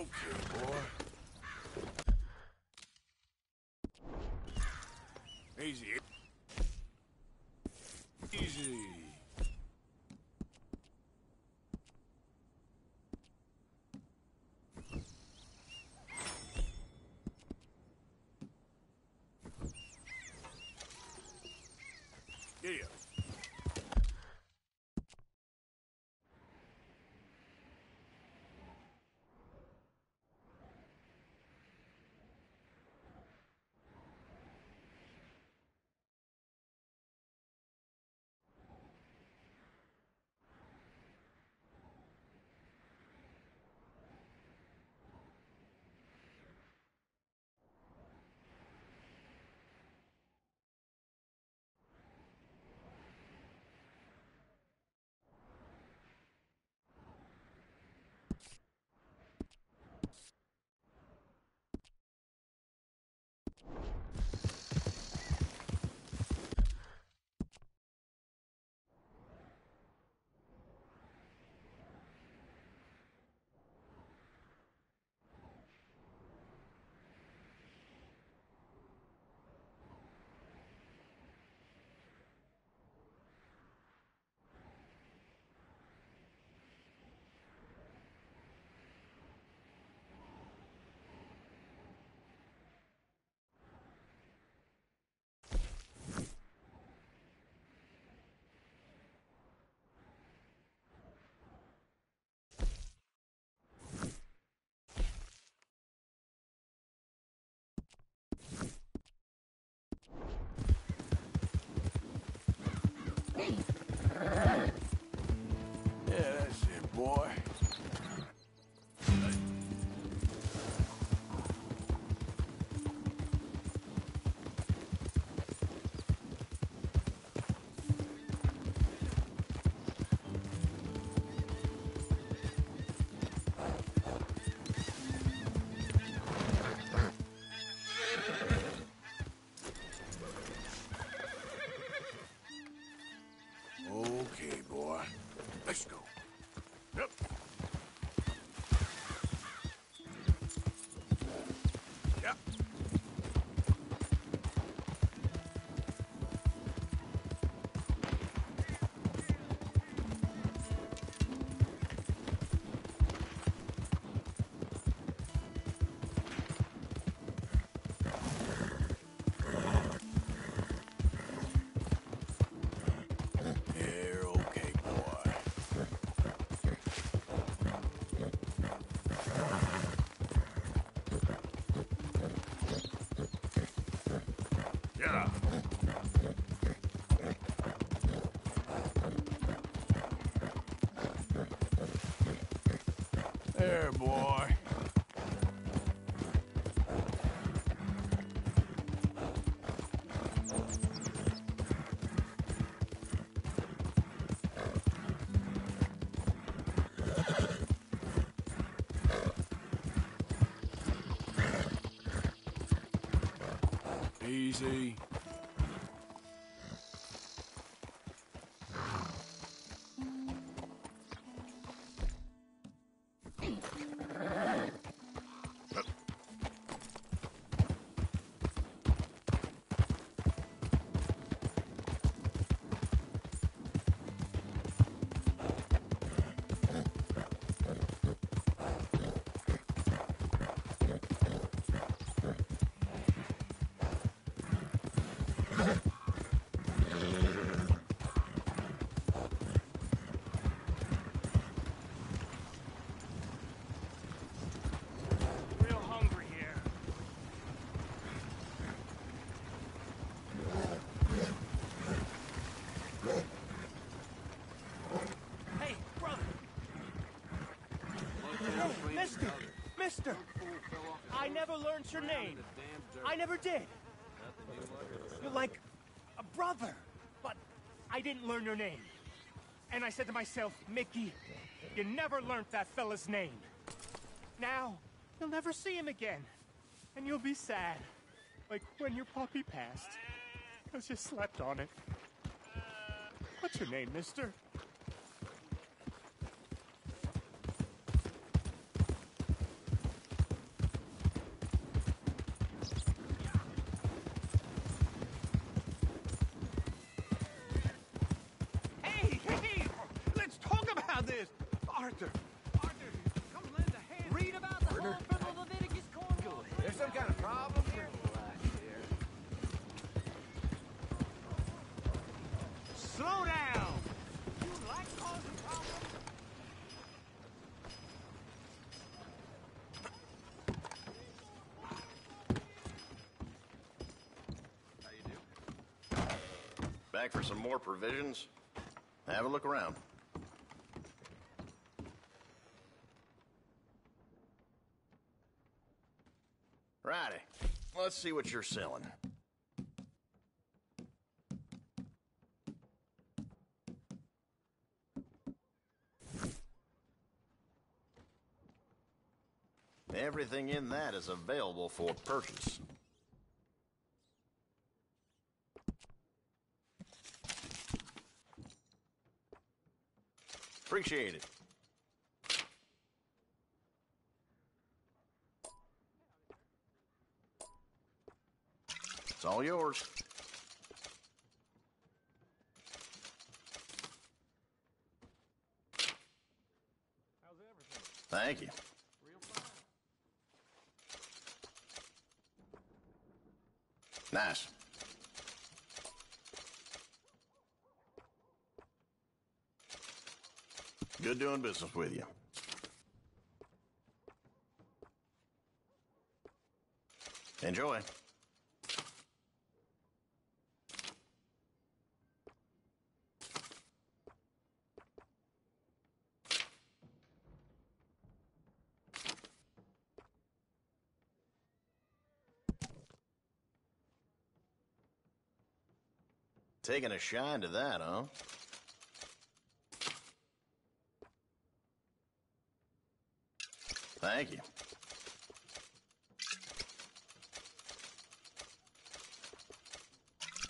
Okay, boy. Easy. Easy. Yeah. Yeah, that's it, boy. Mister. I never learned your name. I never did. You're like a brother, but I didn't learn your name. And I said to myself, Mickey, you never learned that fella's name. Now, you'll never see him again. And you'll be sad. Like when your puppy passed. Because you slept on it. What's your name, mister? Back for some more provisions? Have a look around. Righty. Let's see what you're selling. Everything in that is available for purchase. Appreciate it. It's all yours. How's everything? Thank you. Nice. Good doing business with you. Enjoy. Taking a shine to that, huh? Thank you.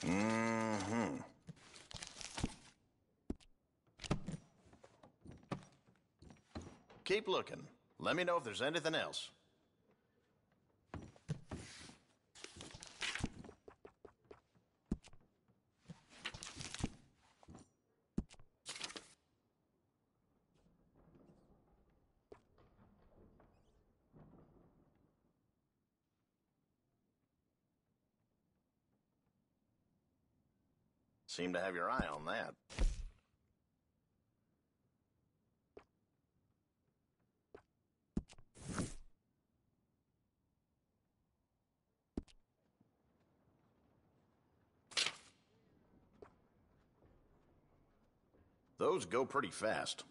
Mm-hmm. Keep looking. Let me know if there's anything else. Seem to have your eye on that. Those go pretty fast.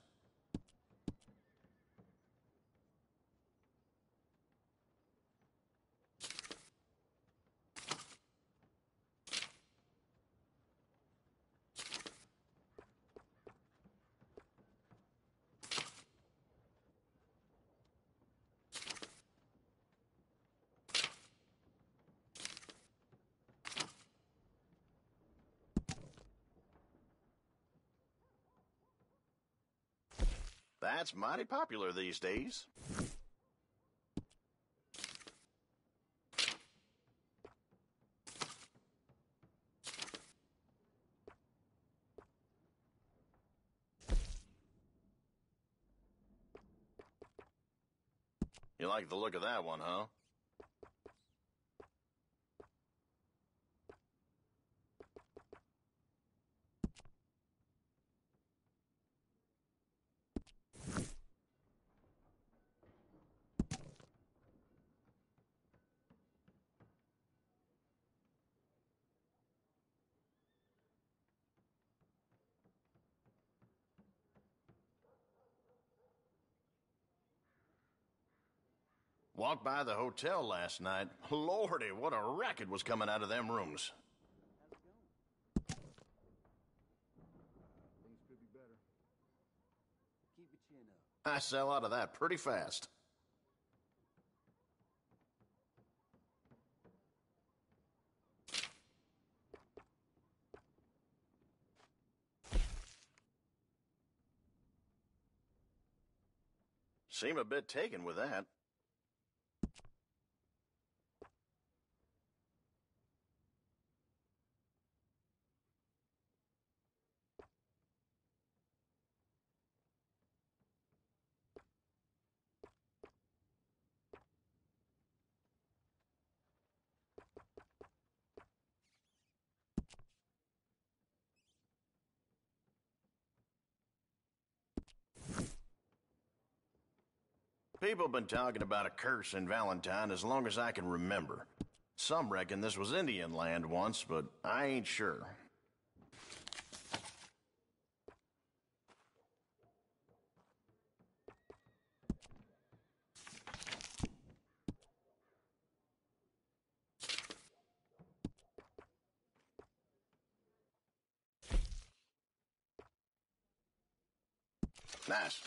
That's mighty popular these days. You like the look of that one, huh? Walked by the hotel last night. Lordy, what a racket was coming out of them rooms. Keep your chin up. I sell out of that pretty fast. Seem a bit taken with that. People have been talking about a curse in Valentine as long as I can remember. Some reckon this was Indian land once, but I ain't sure. Nice.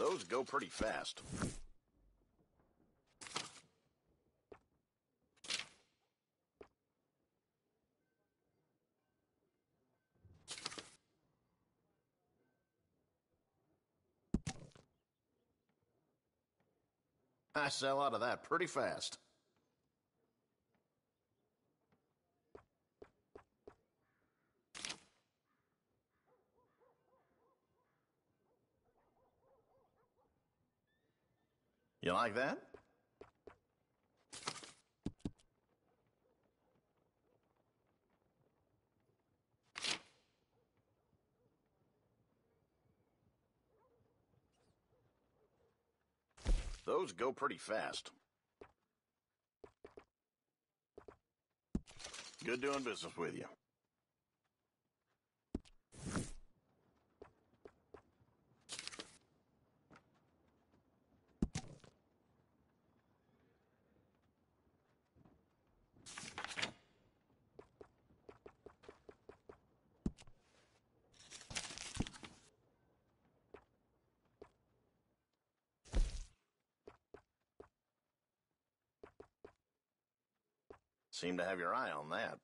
Those go pretty fast. I sell out of that pretty fast. You like that? Those go pretty fast. Good doing business with you. Seem to have your eye on that.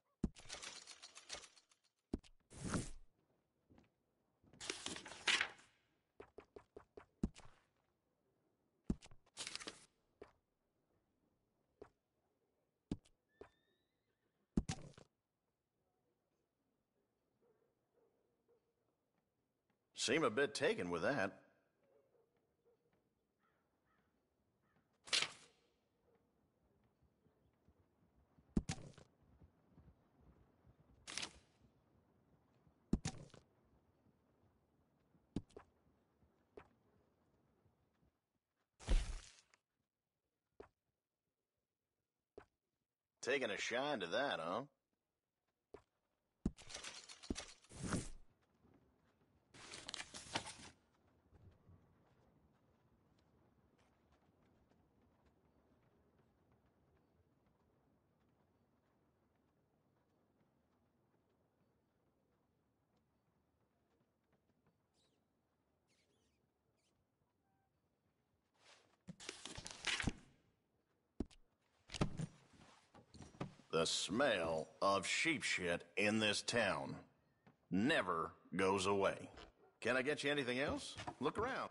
Seem a bit taken with that. Taking a shine to that, huh? The smell of sheep shit in this town never goes away. Can I get you anything else? Look around.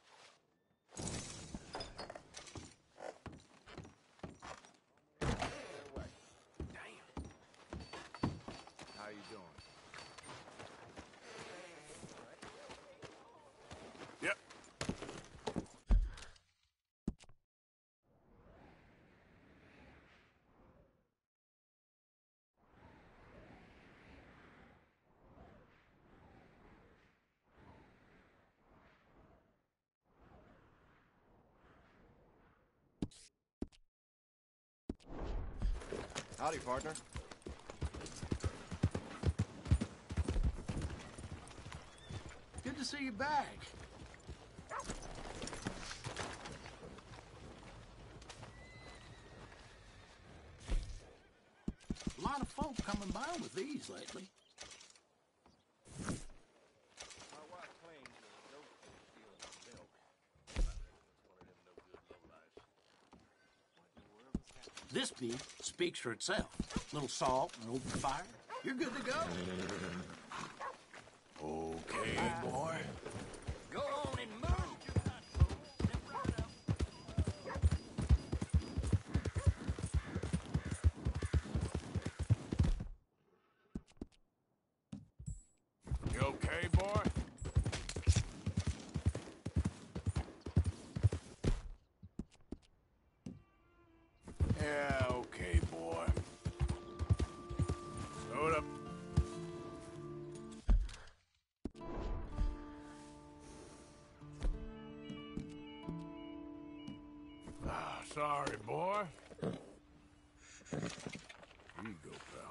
Howdy, partner. Good to see you back. A lot of folk coming by with these lately. This bee speaks for itself. A little salt and open fire. You're good to go. Okay, boy. Sorry, boy. Here you go, pal.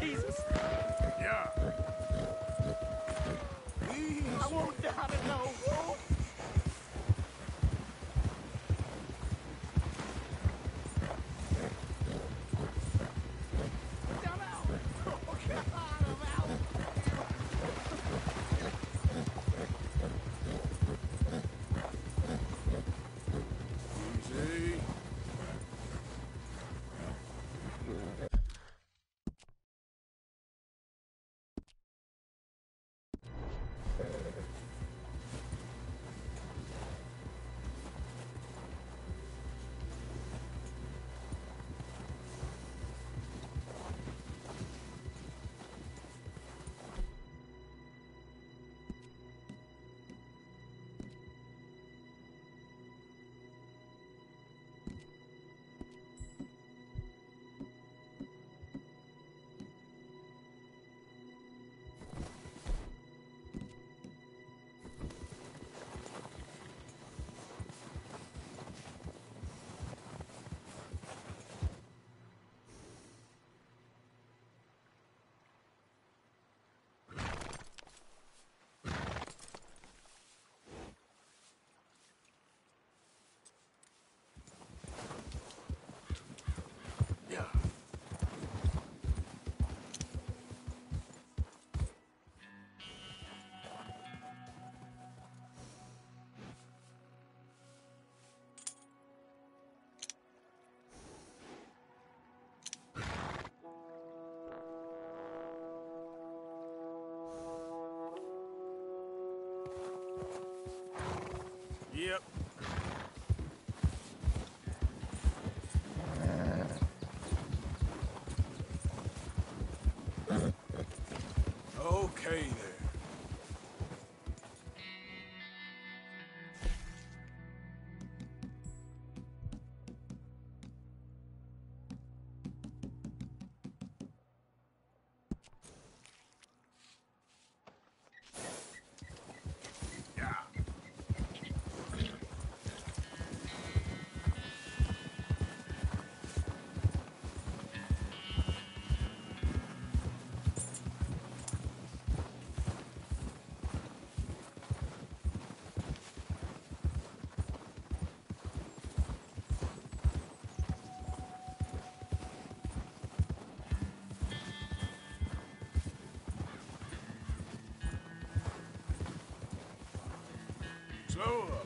Jesus! Yeah. I Yep. Slow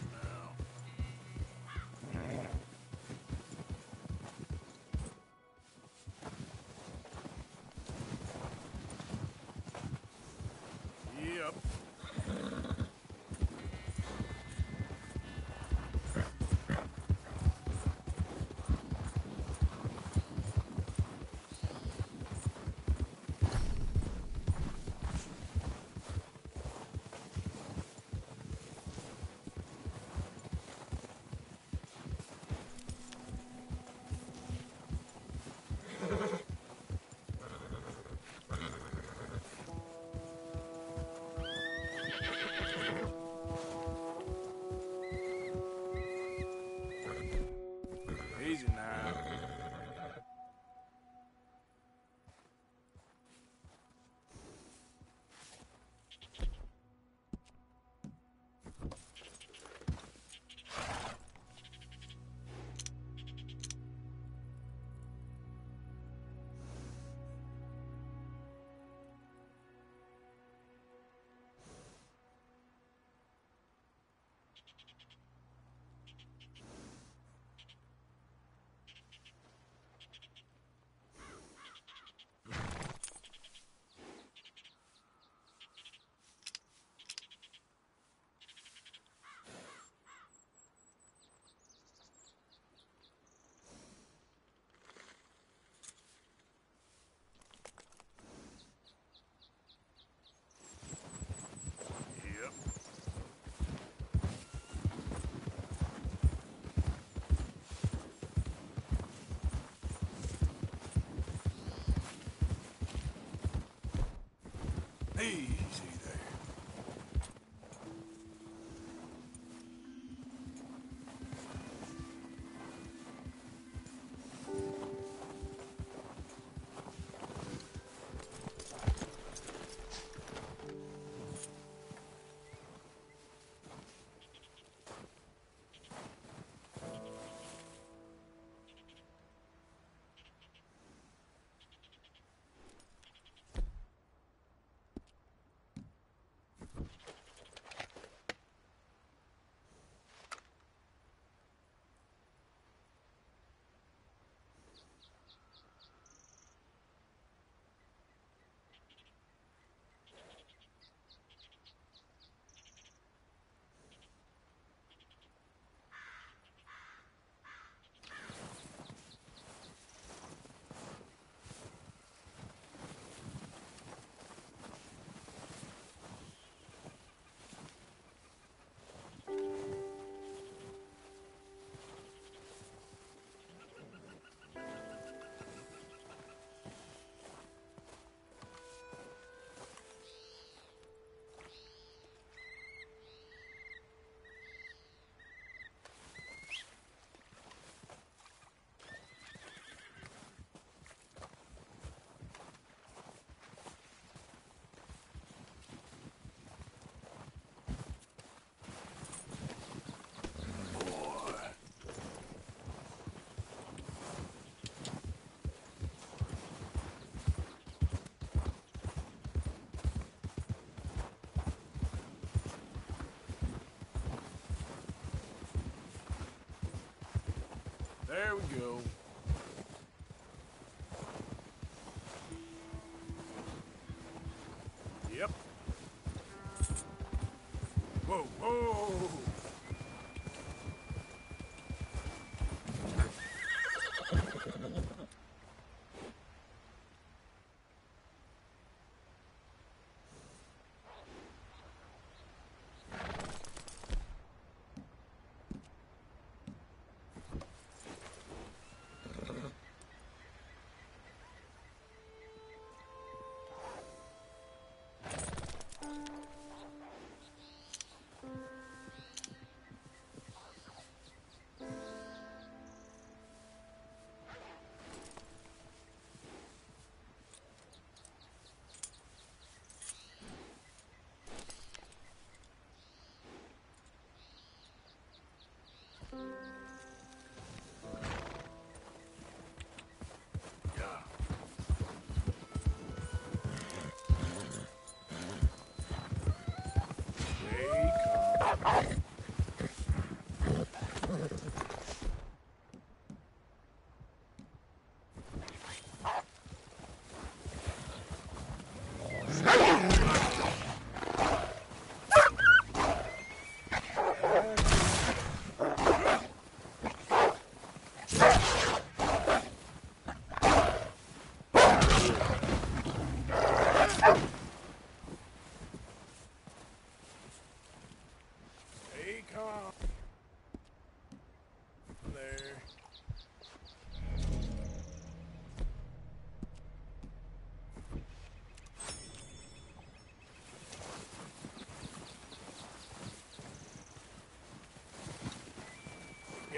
There we go. Yep. Whoa, whoa. There.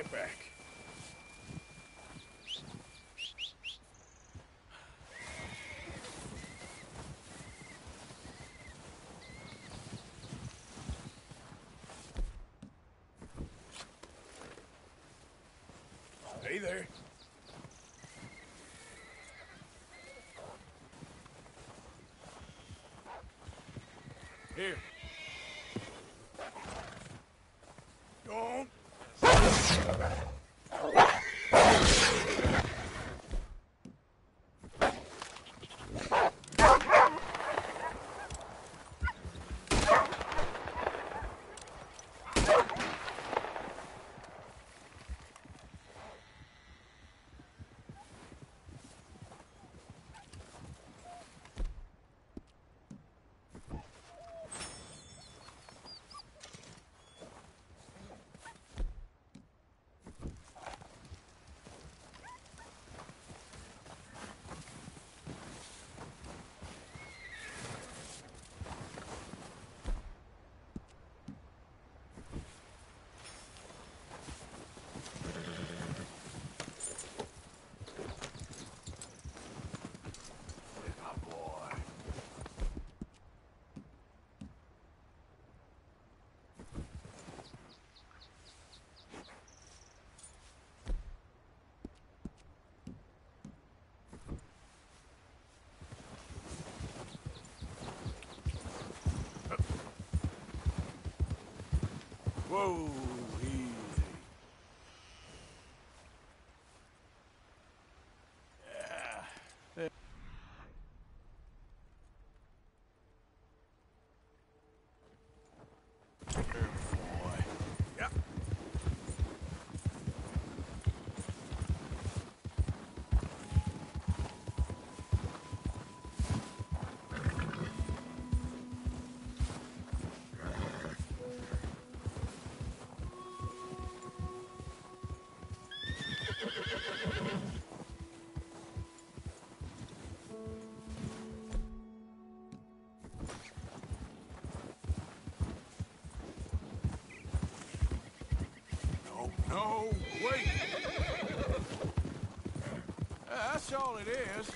Get back. Hey there. Here. Whoa, No, wait. That's all it is.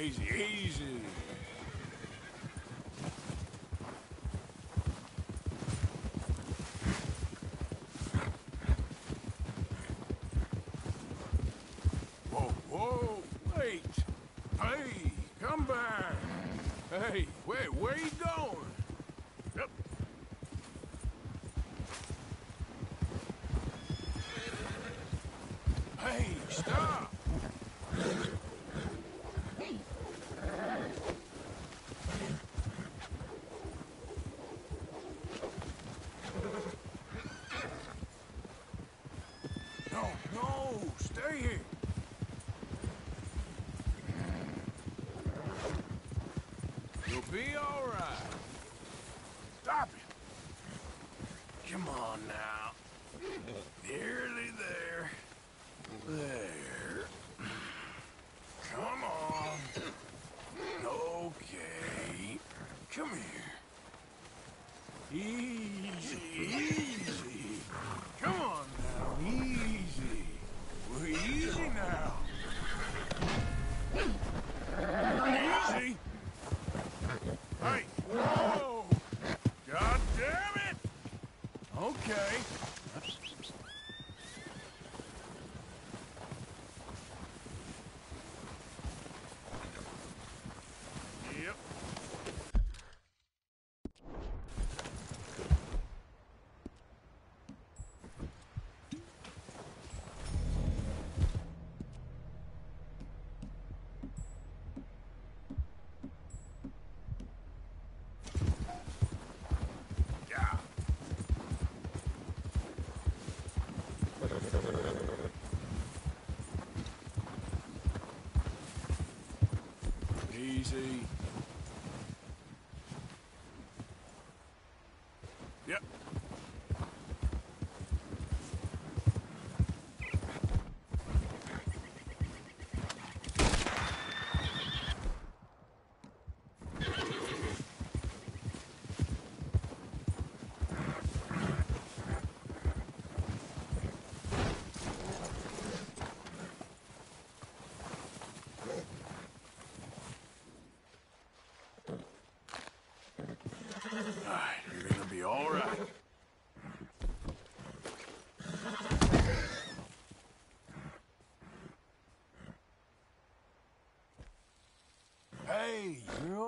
Easy, easy. be alright.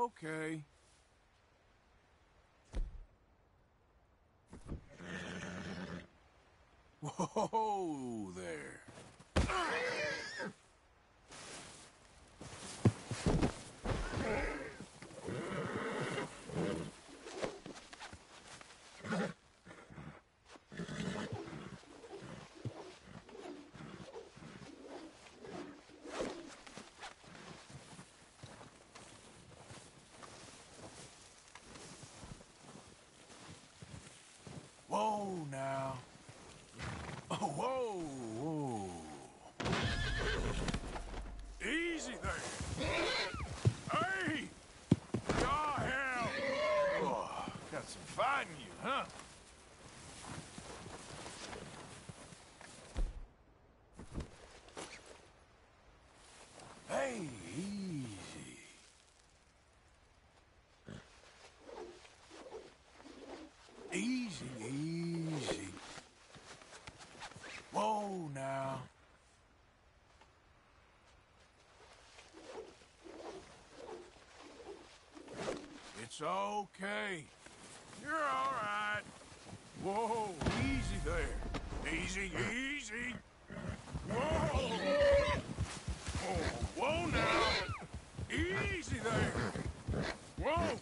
Okay. whoa! It's okay. You're all right. Whoa, easy there. Easy, easy. Whoa! Oh, whoa now! Easy there! Whoa!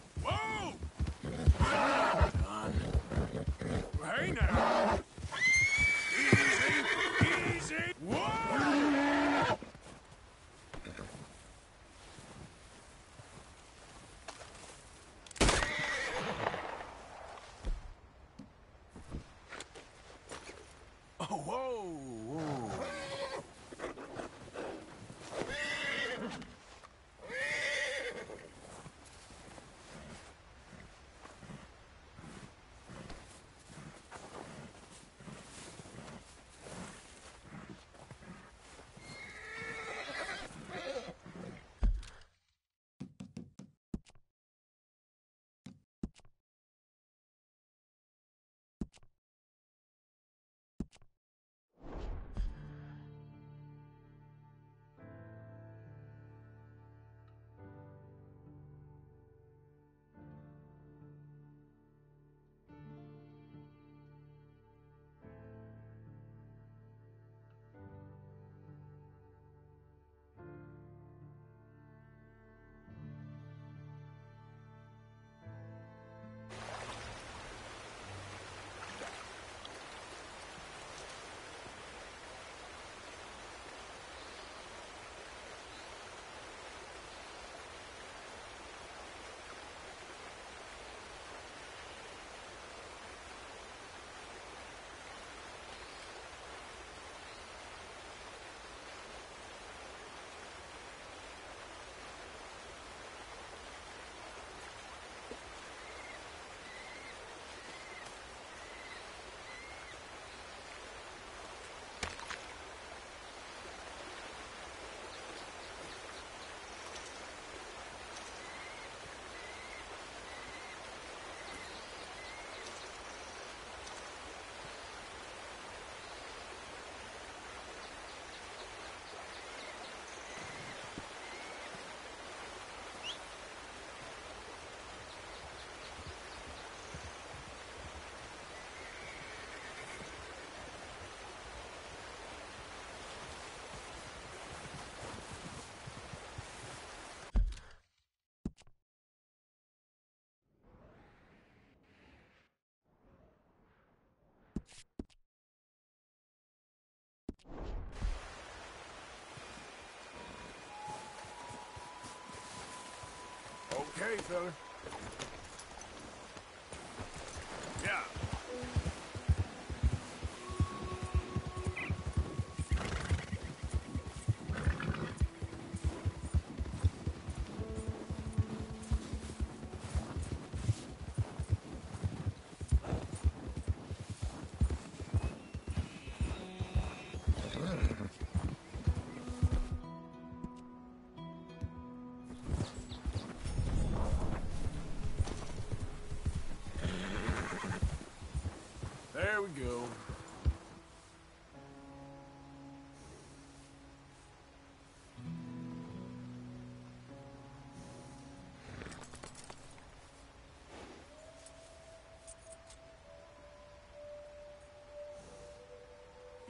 Okay, fella.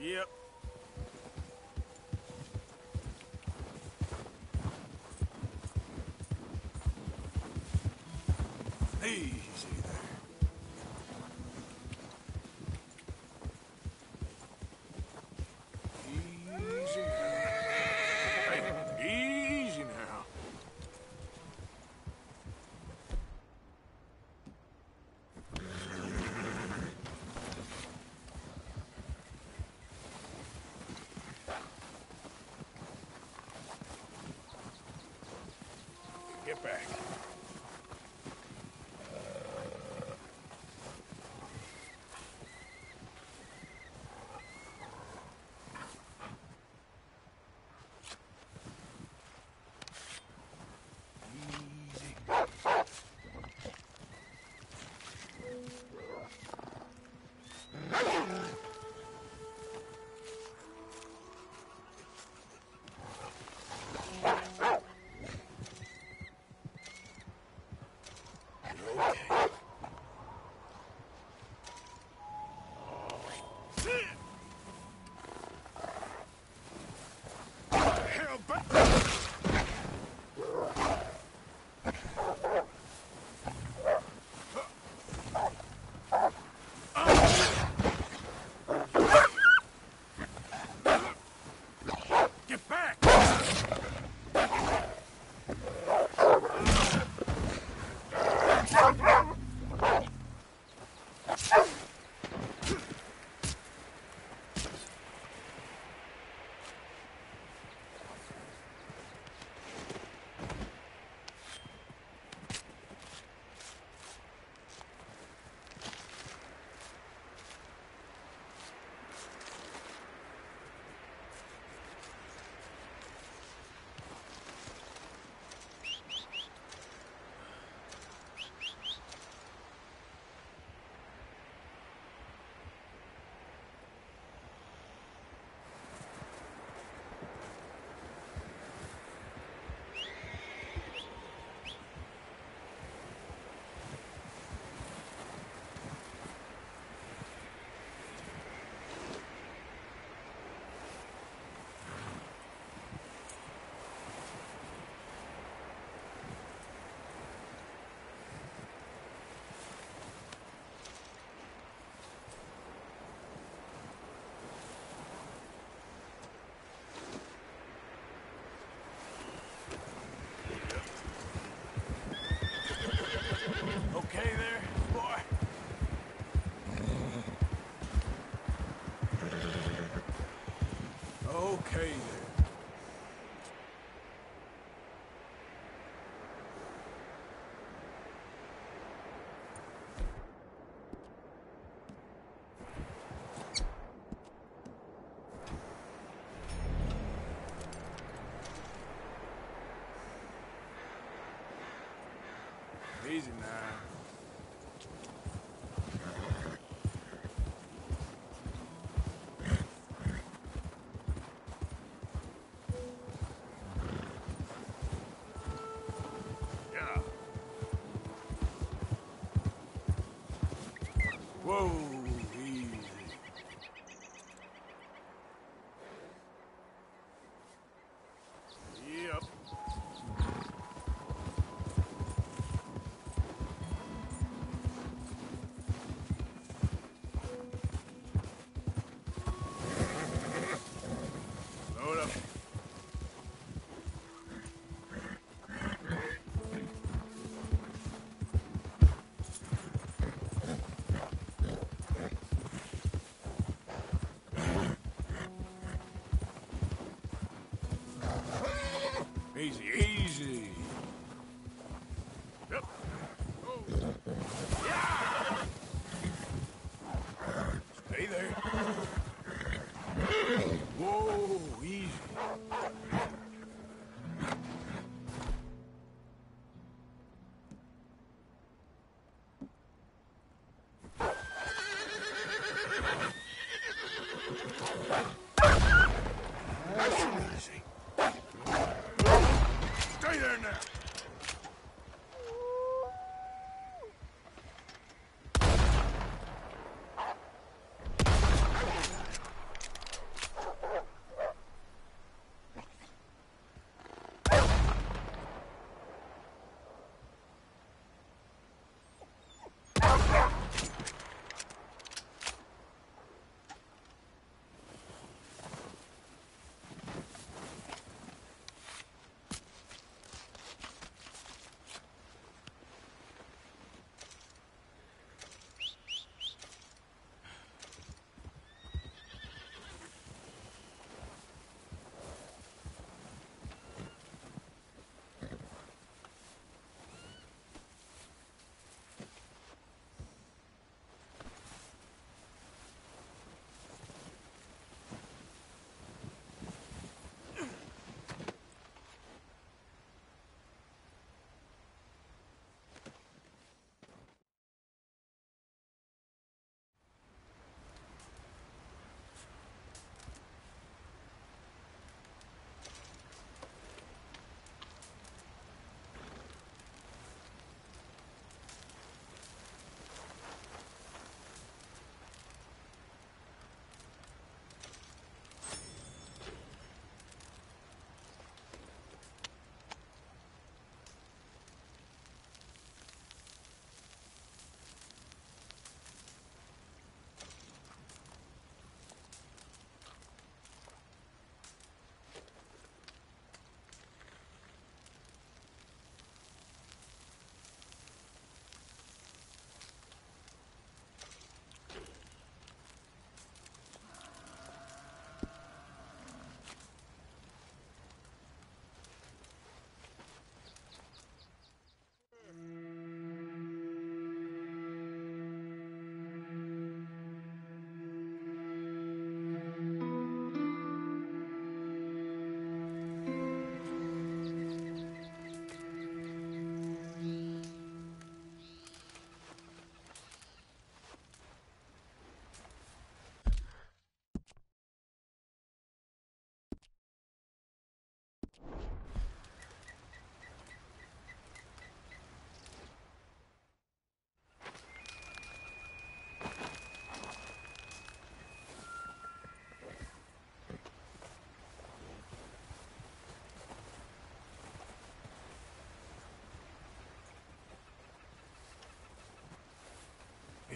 Yep. Easy there. Easy now. Hey, easy now. Get back. Easy now.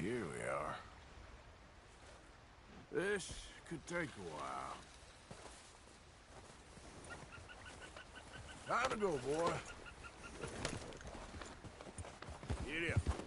Here we are. This could take a while. Time to go, boy. Get up.